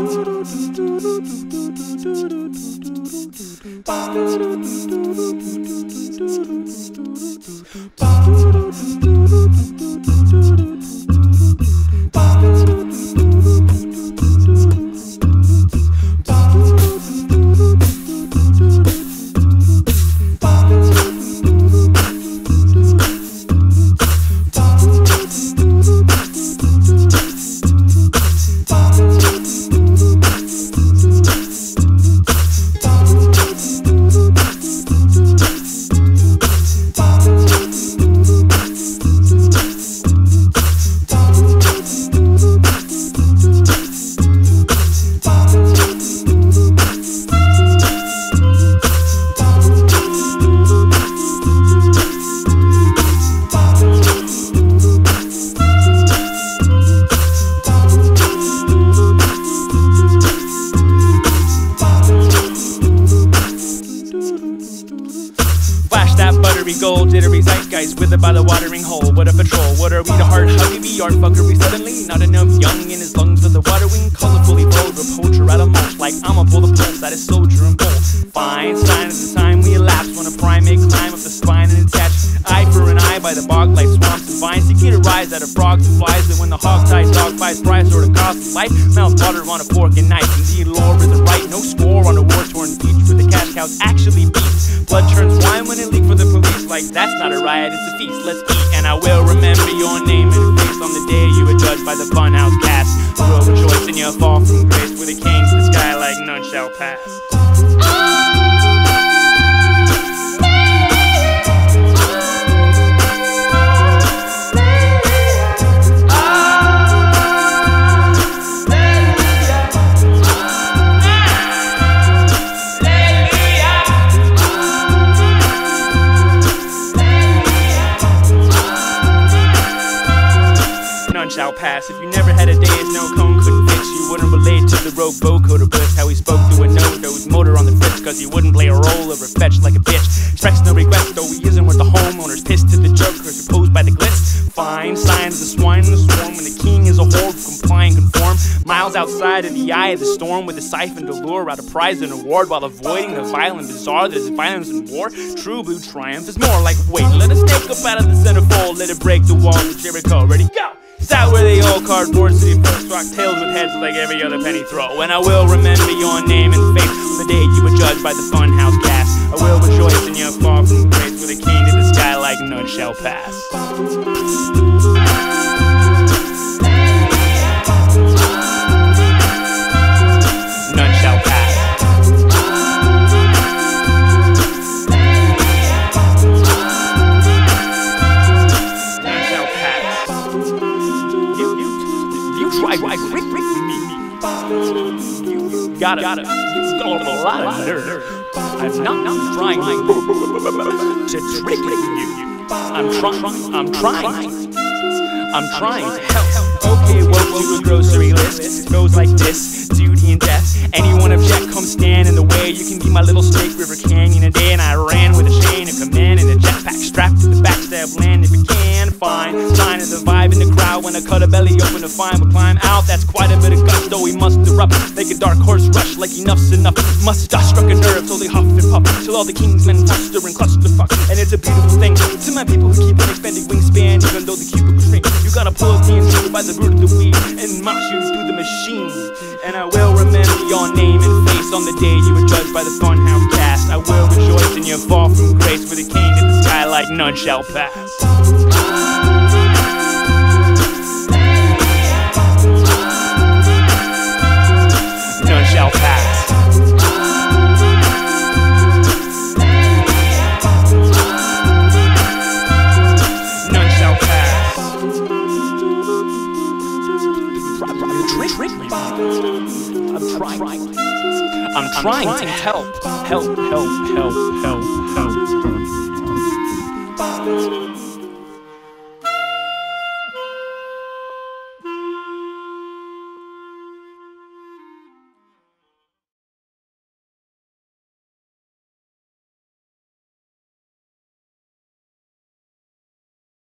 Flash buttery gold, jittery zeitgeist, withered by the watering hole. What a patrol, what are we to hard huggy be art fuckery suddenly? Not enough young in his lungs for the watering, colorfully bold, a poacher out of mulch, like I'm a bull of pulse that is soldier and bold. Fine sign of the time we elapse when a primate climb up the spine and attach eye for an eye by the bog like swamps and vines to get a rise out of frogs and flies. That when the hog ties dog fights prize or the cost of life, mouth butter on a fork and knife. Indeed, lore is the right, no score on a war torn beach with the cash cows actually beat. Blood turns wine when it leaks for the police. Like that's not a riot, it's a feast. Let's eat, and I will remember your name and face on the day you were judged by the funhouse cast. I will rejoice in your fall from grace with a king to the sky like none shall pass. Shall. If you never had a day as no cone couldn't fix, you wouldn't relate to the rogue vocoder blitz. How he spoke through a was motor on the fritz, cause he wouldn't play a role of a fetch like a bitch. Express no regret, though he isn't with the homeowners. Pissed to the jokers opposed by the glitz. Fine signs the swine in the swarm when the king is a horde complying conform. Miles outside of the eye of the storm with a siphon to lure out a prize and award while avoiding the violent bizarre that is violence and war. True blue triumph is more like wait, let us take up out of the centerfold, let it break the walls of Jericho. Ready, go! Is that where they all cardboard city folks rock tails with heads like every other penny throw? And I will remember your name and face the day you were judged by the funhouse cast. I will rejoice in your fall from grace with a king to the sky like none shall pass. You to me. You got a lot of nerve. I'm not, trying to trick you. I'm trying, I'm trying, I'm trying to help. Okay, well, your grocery list goes like this: duty and death. Anyone object, come stand in the way. You can be my little Snake River Canyon a day, and I ran with a chain of command and a jetpack strapped to the backstab land. If you can find sign of the vibe in the crowd when I cut a belly open to find but climb out. That's quite make a dark horse rush like enough's enough. Must have struck a nerve till they huff and puff till all the kingsmen cluster and cluster fuck. And it's a beautiful thing to my people who keep an expanding wingspan, even though the cubicles shrink. You gotta pull the intruder by the root of the weed and march you through the machine. And I will remember your name and face on the day you were judged by the funhouse cast. I will rejoice in your fall from grace with a king to the sky like none shall pass. trying, trying to help. Help, help, help, help, help. help.